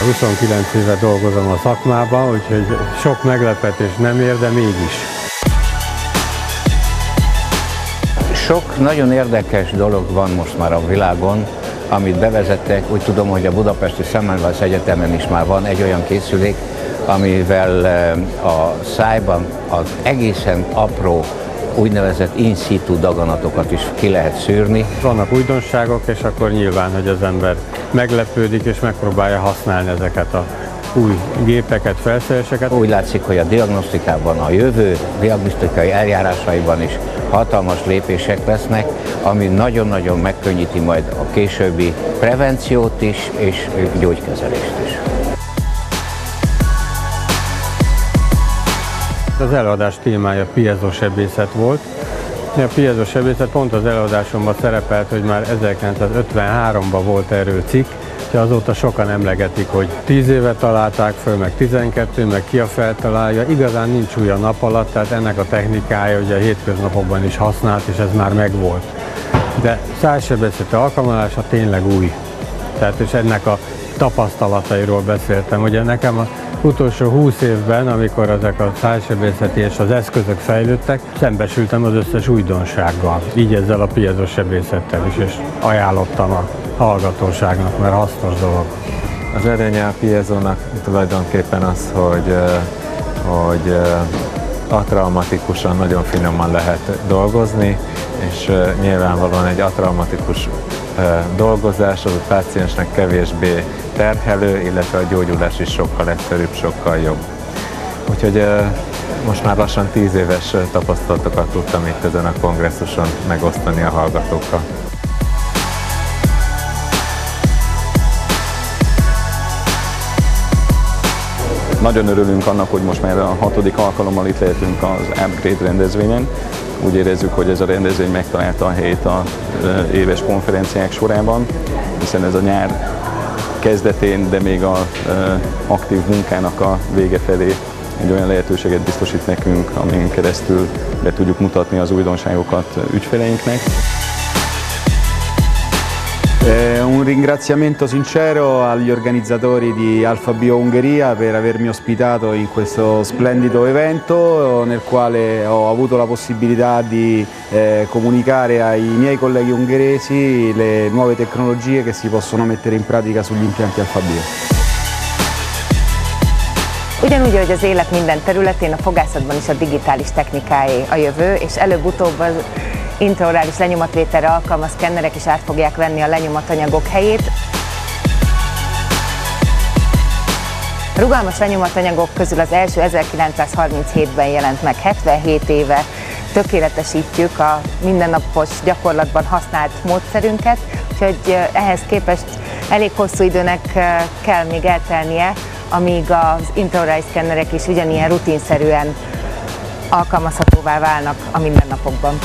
29 éve dolgozom a szakmában, úgyhogy sok meglepetés nem ér, de mégis. Sok nagyon érdekes dolog van most már a világon, amit bevezettek. Úgy tudom, hogy a Budapesti Semmelweis Egyetemen is már van egy olyan készülék, amivel eh, a szájban az egészen apró úgynevezett in situ daganatokat is ki lehet szűrni. Vannak újdonságok, és akkor nyilván, hogy az ember meglepődik és megpróbálja használni ezeket a új gépeket, felszereléseket. Úgy látszik, hogy a diagnosztikában a jövő diagnosztikai eljárásaiban is hatalmas lépések lesznek, ami nagyon-nagyon megkönnyíti majd a későbbi prevenciót is és gyógykezelést is. Az előadás témája piezosebészet volt. A piezosebészet pont az előadásomban szerepelt, hogy már 1953-ban volt erről cikk, azóta sokan emlegetik, hogy 10 éve találták föl, meg 12, meg ki a feltalálja. Igazán nincs új a nap alatt, tehát ennek a technikája ugye a hétköznapokban is használt, és ez már megvolt. De szálsebészeti alkalmazása tényleg új. Tehát és ennek a tapasztalatairól beszéltem. Ugye nekem a utolsó 20 évben, amikor ezek a szájsebészeti és az eszközök fejlődtek, szembesültem az összes újdonsággal, így ezzel a piezos sebészettel is, és ajánlottam a hallgatóságnak, mert hasznos dolog. Az erénye a piezónak tulajdonképpen az, hogy, hogy atraumatikusan, nagyon finoman lehet dolgozni, és nyilvánvalóan egy atraumatikus dolgozás az a páciensnek kevésbé terhelő, illetve a gyógyulás is sokkal egyszerűbb, sokkal jobb. Úgyhogy most már lassan tíz éves tapasztalatokat tudtam itt ezen a kongresszuson megosztani a hallgatókkal. Nagyon örülünk annak, hogy most már a hatodik alkalommal itt lehetünk az Upgrade rendezvényen. Úgy érezzük, hogy ez a rendezvény megtalálta a helyét a éves konferenciák sorában, hiszen ez a nyár kezdetén, de még a aktív munkának a vége felé egy olyan lehetőséget biztosít nekünk, amin keresztül be tudjuk mutatni az újdonságokat ügyfeleinknek. Eh, un ringraziamento sincero agli organizzatori di Alfa Bio Ungheria per avermi ospitato in questo splendido evento nel quale ho avuto la possibilità di eh, comunicare ai miei colleghi ungheresi le nuove tecnologie che si possono mettere in pratica sugli impianti Alfa Bio. Ugyanúgy, hogy az élet minden területén, a fogászatban is a digitális technikáé a jövő, és előbb-utóbb intraorális lenyomatvételre alkalmas szkennerek is át fogják venni a lenyomatanyagok helyét. Rugalmas lenyomatanyagok közül az első 1937-ben jelent meg, 77 éve tökéletesítjük a mindennapos gyakorlatban használt módszerünket, úgyhogy ehhez képest elég hosszú időnek kell még eltelnie, amíg az intraorális szkennerek is ugyanilyen rutinszerűen alkalmazhatóvá válnak a mindennapokban.